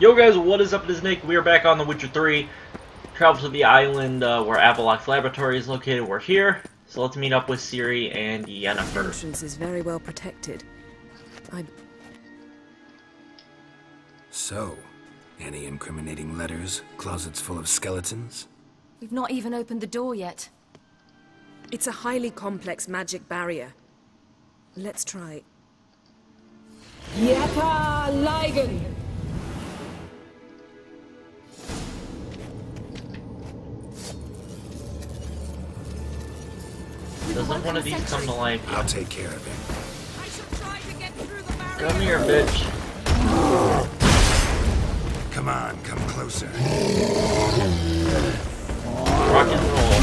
Yo guys, what is up? It is Nick. We are back on The Witcher 3. Travel to the island uh, where Avallac'h Laboratory is located. We're here. So let's meet up with Ciri and Yennefer. entrance is very well protected. I So, any incriminating letters, closets full of skeletons? We've not even opened the door yet. It's a highly complex magic barrier. Let's try. Yaka Ligen! Doesn't one of these come to life? I'll take care of him. Come here, bitch. Come on, come closer. Rock and roll.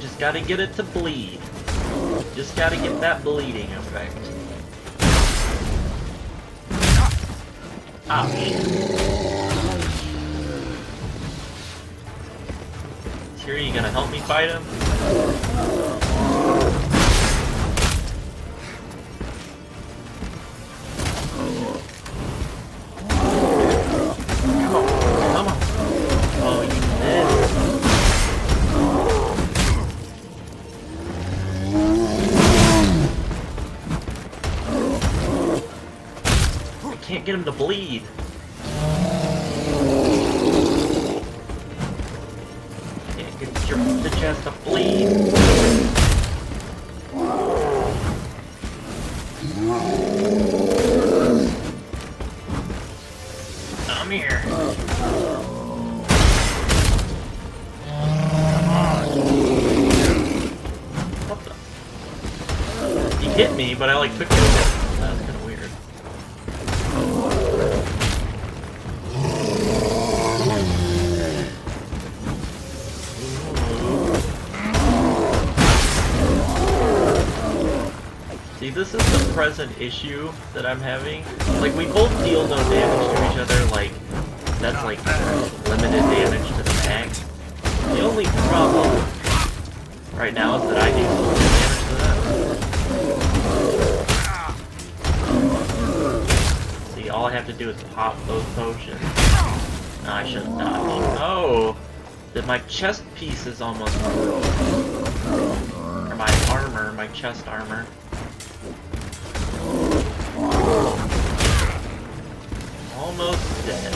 Just gotta get it to bleed. Just gotta get that bleeding effect. Shit. Ciri, you gonna help me fight him? Bleed. Can't get your bitch ass to bleed. Come here. What the? He hit me, but I like took it. Present issue that I'm having. Like, we both deal no damage to each other, like, that's like limited damage to the tank. The only problem right now is that I do damage to. See, all I have to do is pop those potions. No, I shouldn't dodge. Oh! Then my chest piece is almost broke. Or my armor, my chest armor. Almost dead.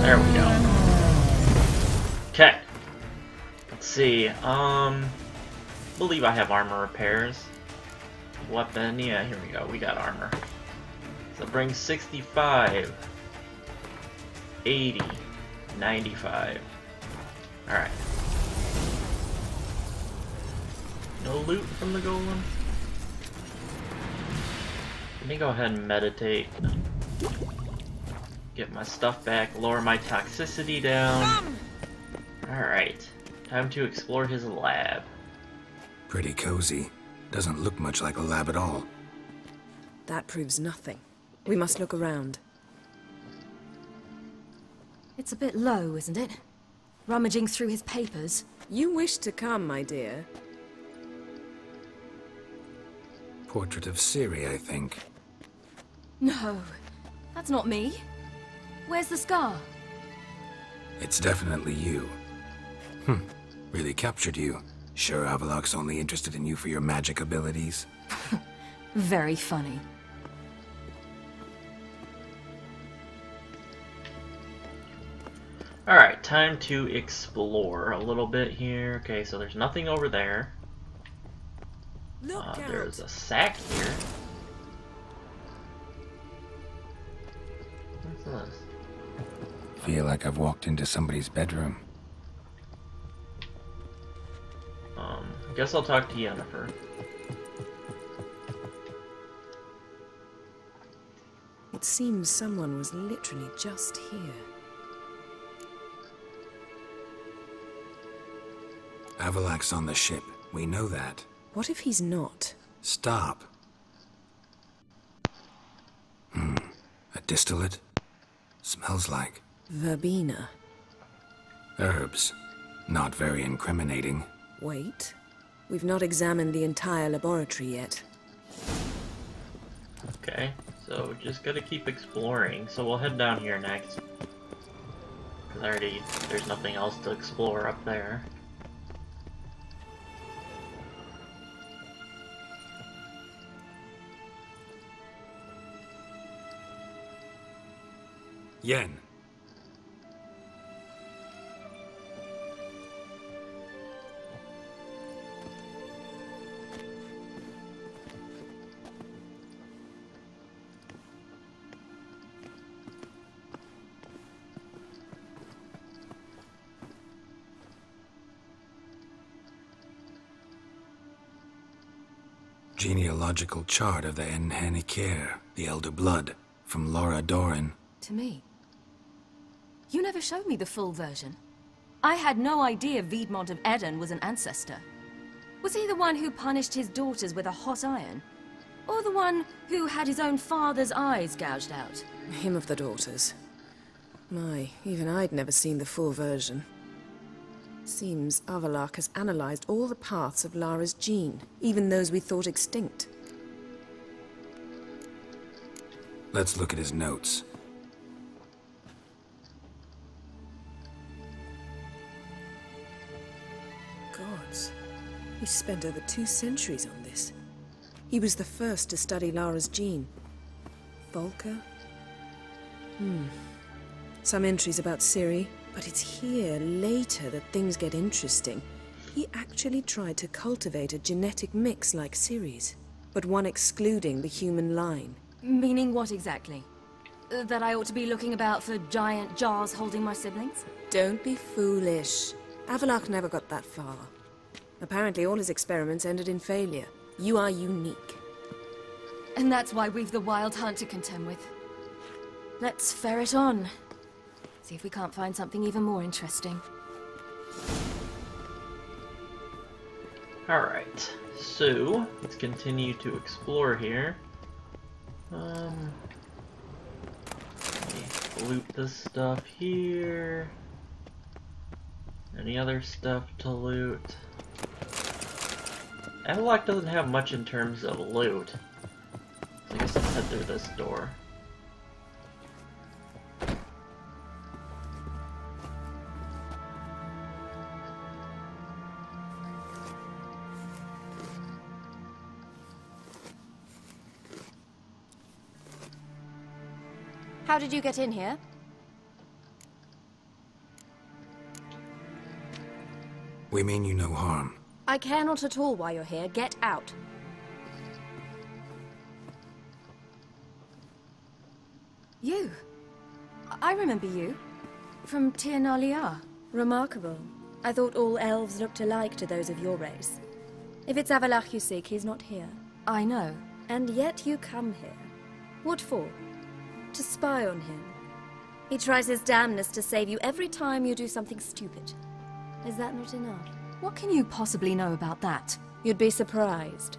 There we go. Okay. Let's see. Um, believe I have armor repairs. Weapon, yeah, here we go. We got armor. So bring brings 65, 80, 95. Alright. No loot from the golem? Let me go ahead and meditate. Get my stuff back, lower my toxicity down. Alright. Time to explore his lab. Pretty cozy. Doesn't look much like a lab at all. That proves nothing. We must look around. It's a bit low, isn't it? Rummaging through his papers. You wish to come, my dear. Portrait of Ciri, I think. No, that's not me. Where's the scar? It's definitely you. Hmm. Really captured you. Sure Avallac'h's only interested in you for your magic abilities? Very funny. Alright, time to explore a little bit here. Okay, so there's nothing over there. Look Uh, out! there's a sack here. Feel like I've walked into somebody's bedroom. Um, I guess I'll talk to Yennefer. It seems someone was literally just here. Avallac'h's on the ship. We know that. What if he's not? Stop. Hmm. A distillate? Smells like Verbena. herbs. Not very incriminating. Wait. We've not examined the entire laboratory yet. Okay, so we're just gotta keep exploring. So we'll head down here next. Because already there's nothing else to explore up there. Yen. Genealogical chart of the Hen Ichaer, the Elder Blood, from Lara Dorren. To me. You never showed me the full version. I had no idea Viedmont of Eden was an ancestor. Was he the one who punished his daughters with a hot iron? Or the one who had his own father's eyes gouged out? Him of the daughters. My, even I'd never seen the full version. Seems Avallac'h has analyzed all the paths of Lara's gene, even those we thought extinct. Let's look at his notes. Gods. He spent over two centuries on this. He was the first to study Lara's gene. Volker? Hmm. Some entries about Ciri, but it's here, later, that things get interesting. He actually tried to cultivate a genetic mix like Ciri's, but one excluding the human line. Meaning what exactly? That I ought to be looking about for giant jars holding my siblings? Don't be foolish. Avallac'h never got that far. Apparently all his experiments ended in failure. You are unique. And that's why we've the Wild Hunt to contend with. Let's ferret on. See if we can't find something even more interesting. Alright, so let's continue to explore here. Um, loot this stuff here. Any other stuff to loot? Avallac'h doesn't have much in terms of loot. So I guess I'll head through this door. Did you get in here? We mean you no harm. I care not at all why you're here. Get out. You. I remember you. From Tir. Remarkable. I thought all elves looked alike to those of your race. If it's Avallac'h you seek, he's not here. I know. And yet you come here. What for? To spy on him. He tries his damnedest to save you every time you do something stupid. Is that not enough? What can you possibly know about that? You'd be surprised.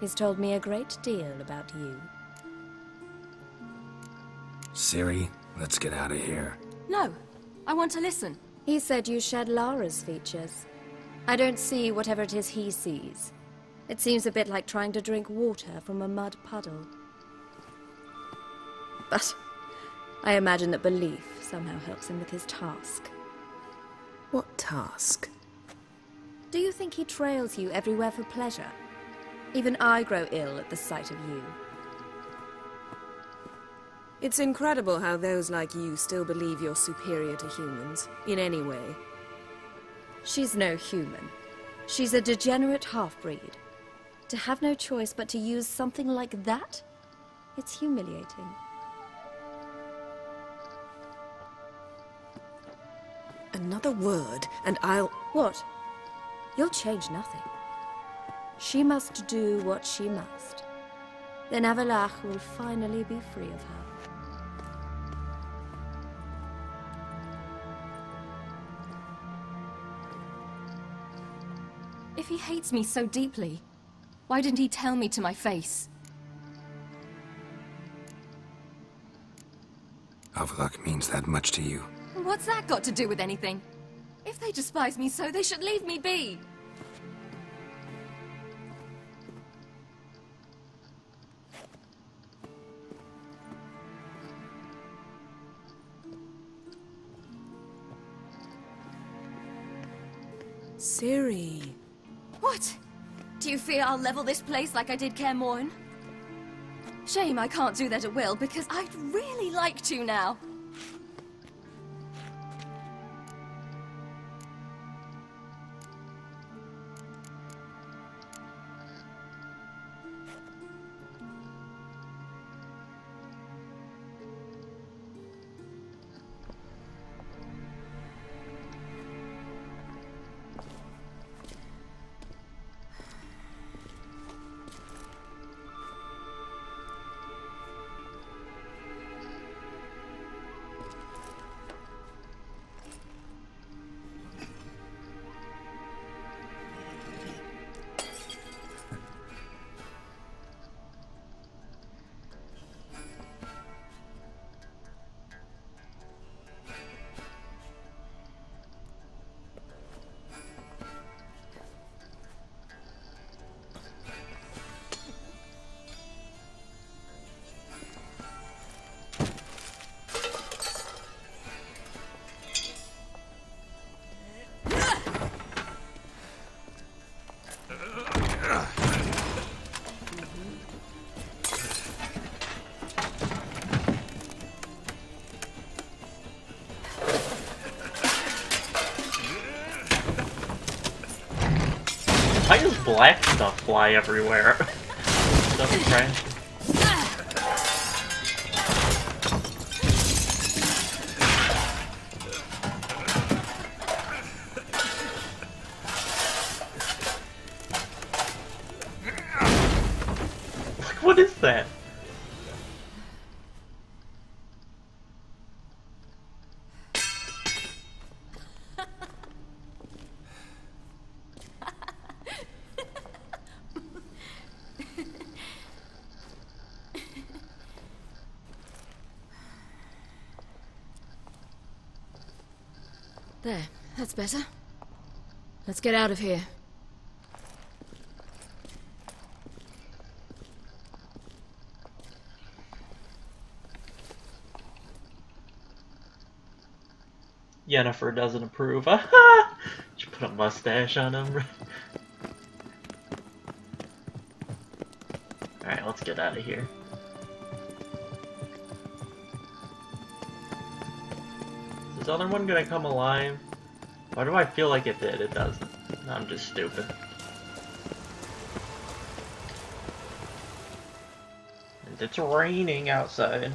He's told me a great deal about you. Ciri, let's get out of here. No. I want to listen. He said you shared Lara's features. I don't see whatever it is he sees. It seems a bit like trying to drink water from a mud puddle. But I imagine that belief somehow helps him with his task. What task? Do you think he trails you everywhere for pleasure? Even I grow ill at the sight of you. It's incredible how those like you still believe you're superior to humans, in any way. She's no human. She's a degenerate half-breed. To have no choice but to use something like that? It's humiliating. Another word, and I'll... What? You'll change nothing. She must do what she must. Then Avallac'h will finally be free of her. If he hates me so deeply, why didn't he tell me to my face? Avallac'h means that much to you. What's that got to do with anything? If they despise me so, they should leave me be. Ciri. What? Do you fear I'll level this place like I did Kaer Morhen? Shame I can't do that at will, because I'd really like to now. Black stuff fly everywhere? Doesn't. What is that? There, that's better. Let's get out of here. Yennefer doesn't approve. she put a mustache on him. Alright, let's get out of here. Is this other one gonna come alive? Why do I feel like it did? It doesn't. I'm just stupid. And it's raining outside.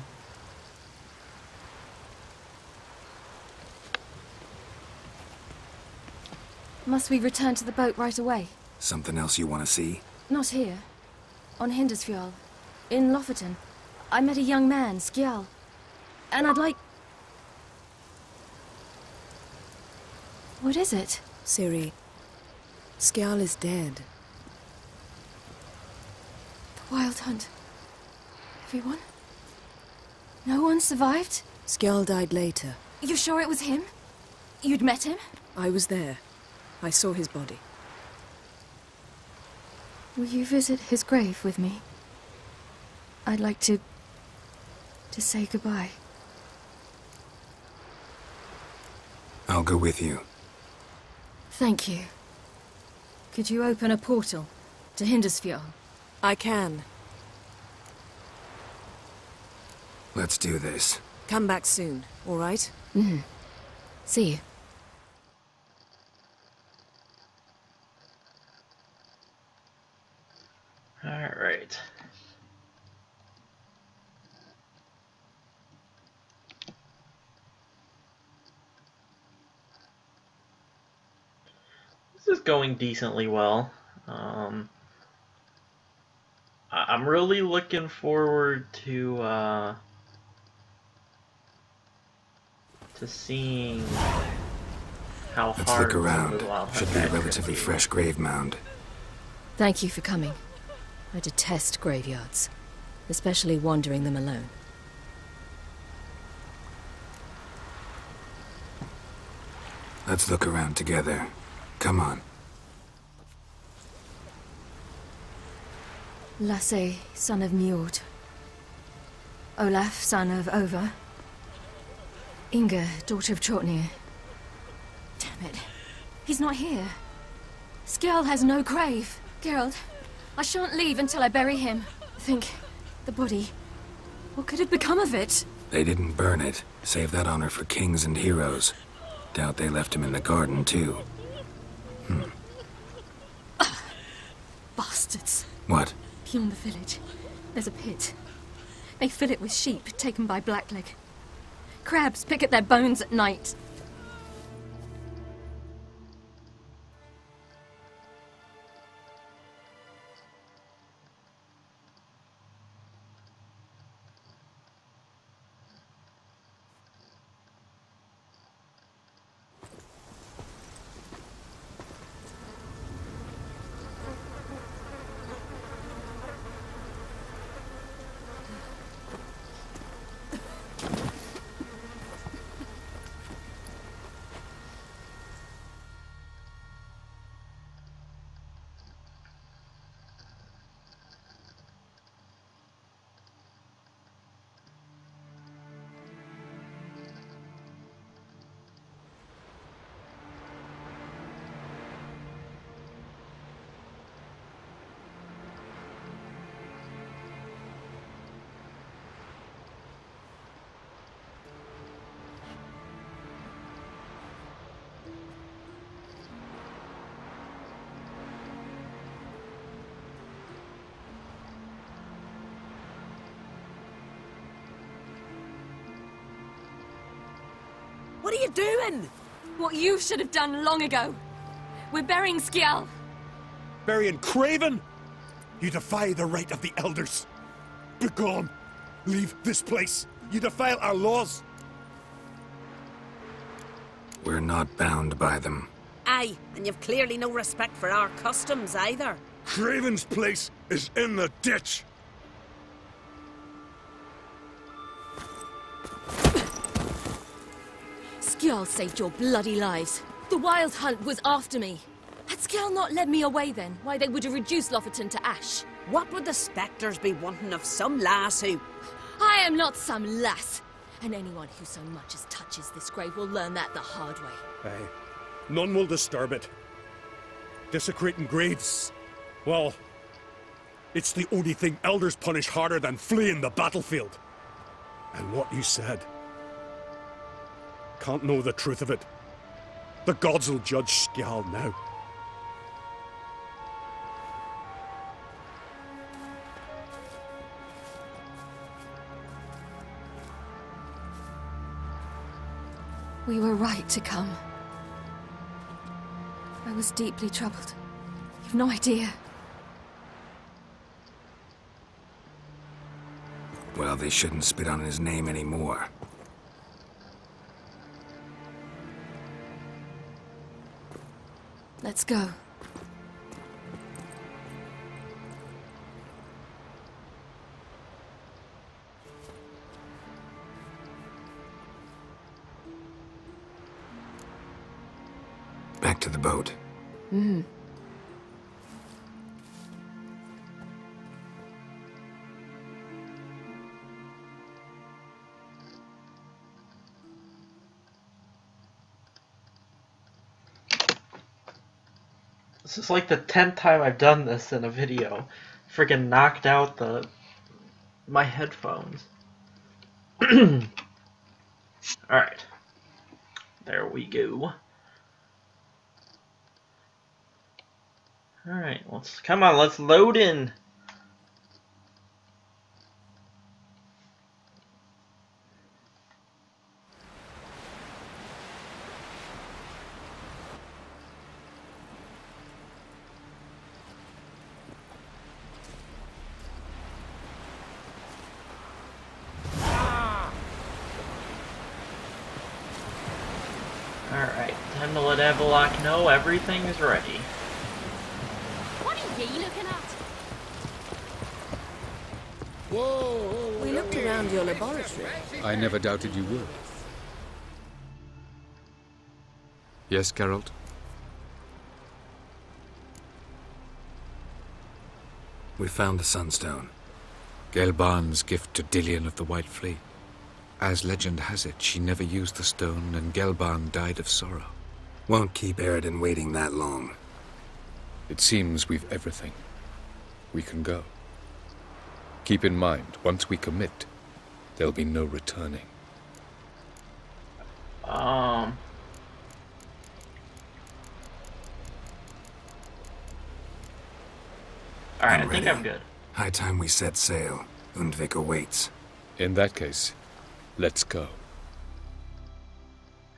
Must we return to the boat right away? Something else you want to see? Not here. On Hindersfjall. In Lofoten. I met a young man, Skjall. And I'd like... What is it? Ciri. Skjall is dead. The Wild Hunt. Everyone? No one survived? Skjall died later. You sure it was him? You'd met him? I was there. I saw his body. Will you visit his grave with me? I'd like to... to say goodbye. I'll go with you. Thank you. Could you open a portal to Hindersfjall? I can. Let's do this. Come back soon, all right? Mm-hmm. See you. Alright. This is going decently well. Um, I- I'm really looking forward to uh, to seeing how Let's hard look around. the Should be a relatively fresh grave mound. Thank you for coming. I detest graveyards, especially wandering them alone. Let's look around together. Come on. Lasse, son of Njord. Olaf, son of Over. Inga, daughter of Trotnir. Damn it. He's not here. Skjall has no grave. Geralt, I shan't leave until I bury him. Think, the body. What could have become of it? They didn't burn it. Save that honor for kings and heroes. Doubt they left him in the garden, too. Hmm. Bastards. What? Beyond the village, there's a pit. They fill it with sheep taken by Blackleg. Crabs pick at their bones at night. What are you doing? What you should have done long ago. We're burying Skjall. Burying Craven? You defy the right of the elders. Begone. Leave this place. You defile our laws. We're not bound by them. Aye, and you've clearly no respect for our customs either. Craven's place is in the ditch. Skjall saved your bloody lives. The Wild Hunt was after me. Had Skjall not led me away then, why they would have reduced Lofoten to ash. What would the spectres be wanting of some lass who... I am not some lass. And anyone who so much as touches this grave will learn that the hard way. Aye. None will disturb it. Desecrating graves. Well, it's the only thing elders punish harder than fleeing the battlefield. And what you said. Can't know the truth of it. The gods will judge Skjall now. We were right to come. I was deeply troubled. You've no idea. Well, they shouldn't spit on his name anymore. Let's go. This is like the tenth time I've done this in a video. Freaking knocked out the my headphones. Alright. There we go. Alright, let's come on, let's load in. Alright, time to let Avallac'h know everything is ready. What are you looking at? Whoa! We looked around your laboratory. I never doubted you would. Yes, Geralt? We found the Sunstone. Gelban's gift to Dillion of the White Fleet. As legend has it, she never used the stone, and Gelban died of sorrow. Won't keep Eredin waiting that long. It seems we've everything. We can go. Keep in mind, once we commit, there'll be no returning. Um. Alright, I think ready. I'm good. High time we set sail. Undvik awaits. In that case, let's go.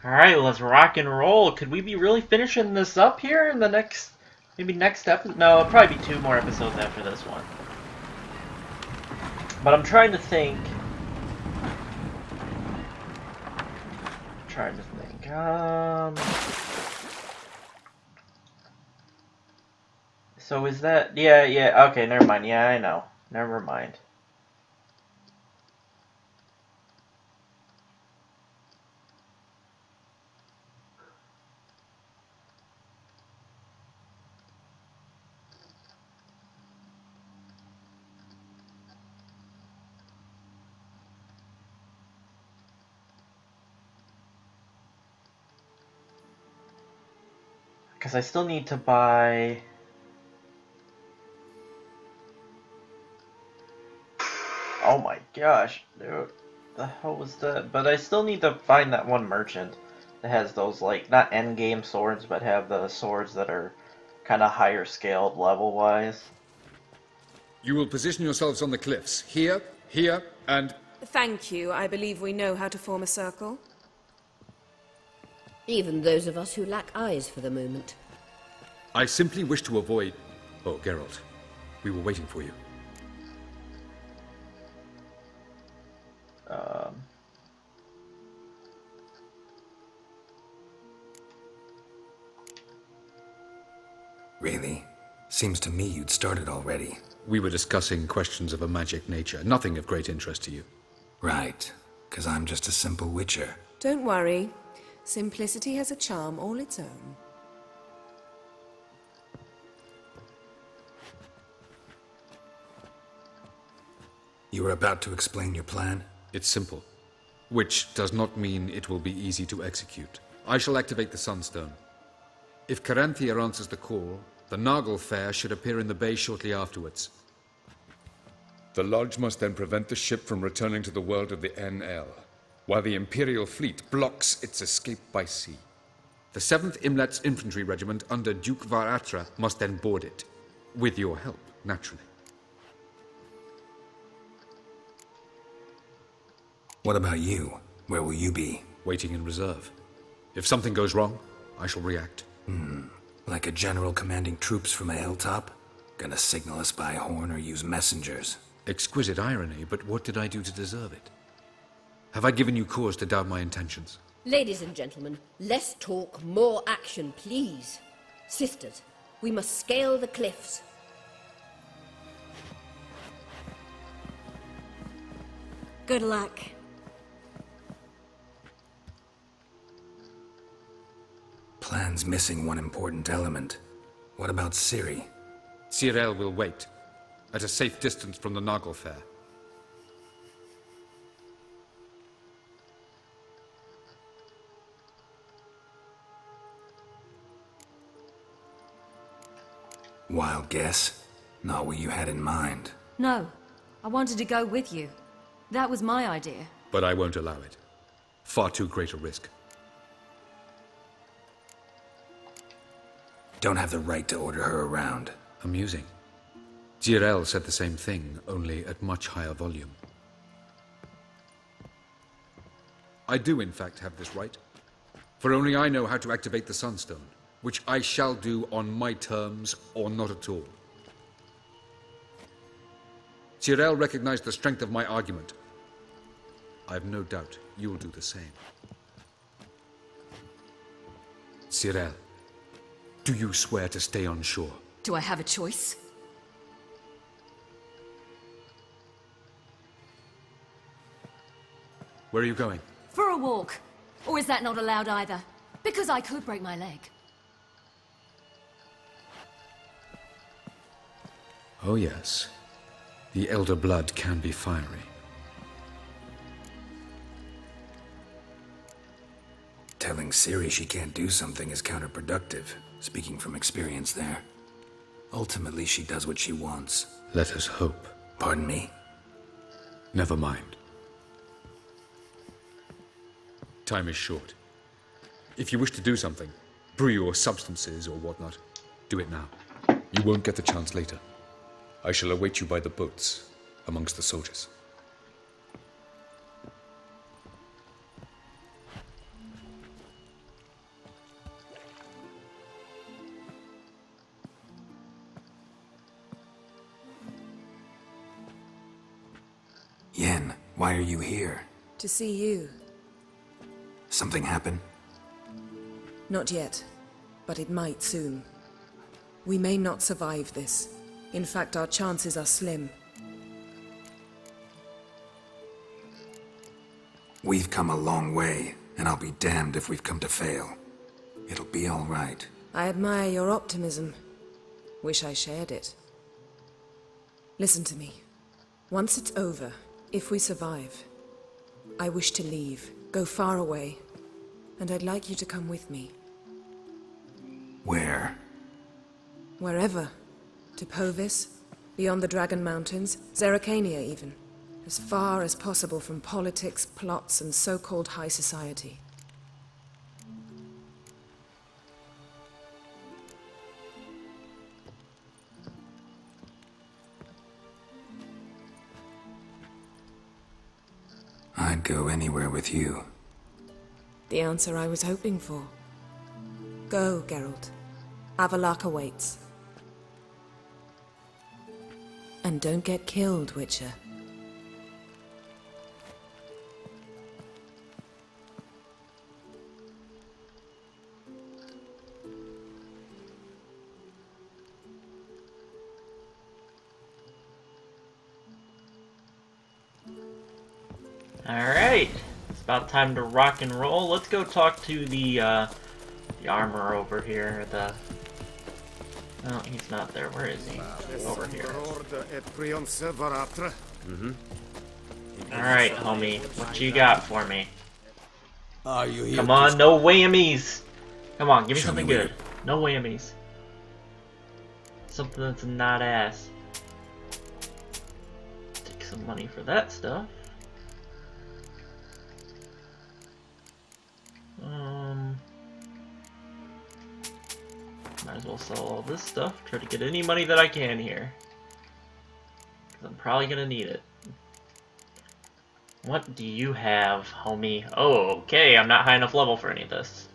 Alright, let's rock and roll. Could we be really finishing this up here in the next, maybe next episode? No, it'll probably be two more episodes after this one. But I'm trying to think. trying to think. Um. So is that? Yeah, yeah. Okay, never mind. Yeah, I know. Never mind. I still need to buy. Oh my gosh, dude. The hell was that? But I still need to find that one merchant that has those, like, not end game swords, but have the swords that are kind of higher scaled level wise. You will position yourselves on the cliffs. Here, here, and Thank you. I believe we know how to form a circle. Even those of us who lack eyes for the moment. I simply wish to avoid. Oh, Geralt. We were waiting for you. Um, Really? Seems to me you'd started already. We were discussing questions of a magic nature, nothing of great interest to you. Right. Because I'm just a simple witcher. Don't worry. Simplicity has a charm all its own. Were about to explain your plan? It's simple. Which does not mean it will be easy to execute. I shall activate the Sunstone. If Caranthir answers the call, the Naglfar should appear in the bay shortly afterwards. The Lodge must then prevent the ship from returning to the world of the Aen Elle, while the Imperial fleet blocks its escape by sea. The 7th Imlet's Infantry Regiment under Duke Varatra must then board it. With your help, naturally. What about you? Where will you be? Waiting in reserve. If something goes wrong, I shall react. Hmm. Like a general commanding troops from a hilltop? Gonna signal us by horn or use messengers? Exquisite irony, but what did I do to deserve it? Have I given you cause to doubt my intentions? Ladies and gentlemen, less talk, more action, please. Sisters, we must scale the cliffs. Good luck. Plan's missing one important element. What about Ciri? Zireael will wait, at a safe distance from the Naglfar. Wild guess? Not what you had in mind. No, I wanted to go with you. That was my idea. But I won't allow it. Far too great a risk. Don't have the right to order her around. Amusing. Zireael said the same thing, only at much higher volume. I do, in fact, have this right. For only I know how to activate the Sunstone, which I shall do on my terms or not at all. Zireael recognized the strength of my argument. I have no doubt you will do the same. Zireael, do you swear to stay on shore? Do I have a choice? Where are you going? For a walk. Or is that not allowed either? Because I could break my leg. Oh, yes. The Elder Blood can be fiery. Telling Ciri she can't do something is counterproductive, speaking from experience there. Ultimately, she does what she wants. Let us hope. Pardon me? Never mind. Time is short. If you wish to do something, brew your substances or whatnot, do it now. You won't get the chance later. I shall await you by the boats, amongst the soldiers. Why are you here? To see you. Something happen? Not yet, but it might soon. We may not survive this. In fact, our chances are slim. We've come a long way, and I'll be damned if we've come to fail. It'll be all right. I admire your optimism. Wish I shared it. Listen to me. Once it's over, if we survive, I wish to leave, go far away, and I'd like you to come with me. Where? Wherever. To Poviss, beyond the Dragon Mountains, Zerrikania even. As far as possible from politics, plots, and so-called high society. Go anywhere with you. The answer I was hoping for. Go, Geralt. Avallac'h awaits. And don't get killed, Witcher. About time to rock and roll. Let's go talk to the, uh, the armor over here, the... Oh, he's not there. Where is he? Over here. Mm-hmm. Alright, homie. What you got for me? Are you here Come on, no whammies! Come on, give me something good. No whammies. Something that's not ass. Take some money for that stuff. Might as well sell all this stuff. Try to get any money that I can here. Because I'm probably going to need it. What do you have, homie? Oh, okay, I'm not high enough level for any of this.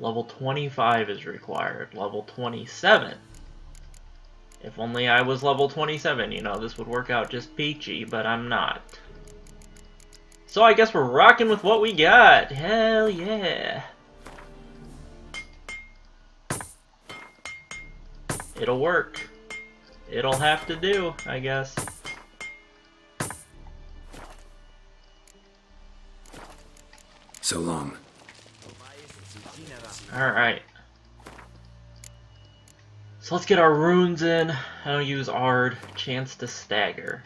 Level 25 is required. Level 27. If only I was level 27, you know, this would work out just peachy, but I'm not. So I guess we're rocking with what we got. Hell yeah. It'll work. It'll have to do, I guess. So long. Alright. So let's get our runes in. I'll use Ard. Chance to stagger.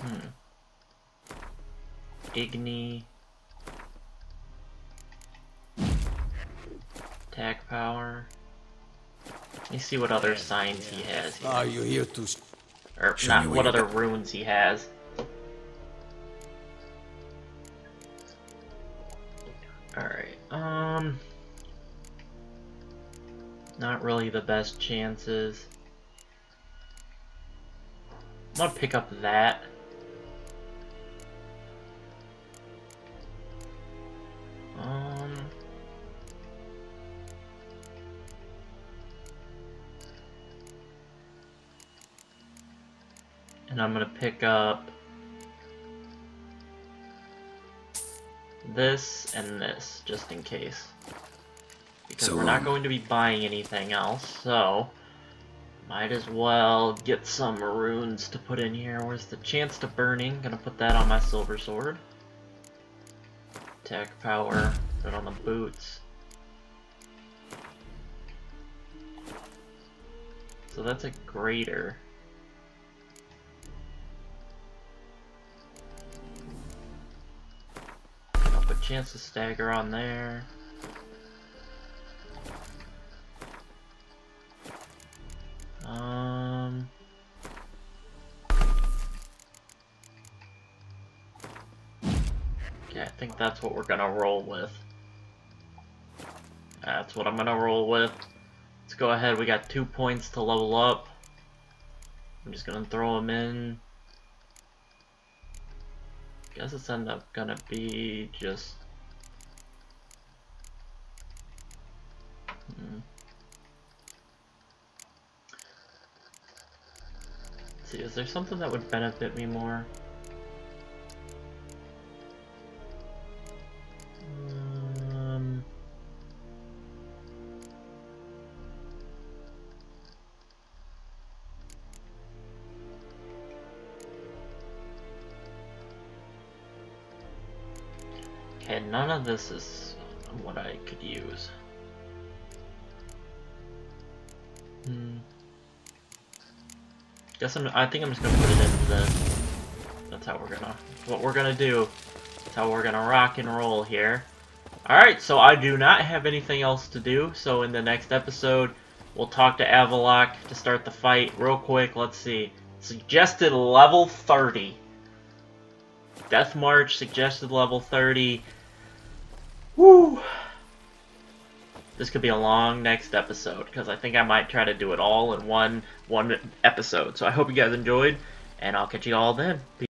Hmm. Igni. Attack power. Let me see what other signs he has here. Are you here to... Or not what what other got. runes he has. Alright, um... Not really the best chances. I'm gonna pick up that. Pick up this and this, just in case. Because So we're not long. going to be buying anything else, so Might as well get some runes to put in here. Where's the chance to burning? Gonna put that on my silver sword. Attack power, put on the boots. So that's a greater. Chance to stagger on there. Um. Okay, I think that's what we're gonna roll with. That's what I'm gonna roll with. Let's go ahead, we got two points to level up. I'm just gonna throw them in. Guess it's end up gonna be just... see, is there something that would benefit me more? Um... Okay, none of this is what I could use. Hmm. Guess I'm. I think I'm just gonna put it into this. That's how we're gonna. What we're gonna do. That's how we're gonna rock and roll here. Alright, so I do not have anything else to do. So in the next episode, we'll talk to Avallac'h to start the fight. Real quick, let's see. Suggested level 30. Death March, suggested level 30. Woo! This could be a long next episode because I think I might try to do it all in one one episode. So I hope you guys enjoyed, and I'll catch you all then. Peace.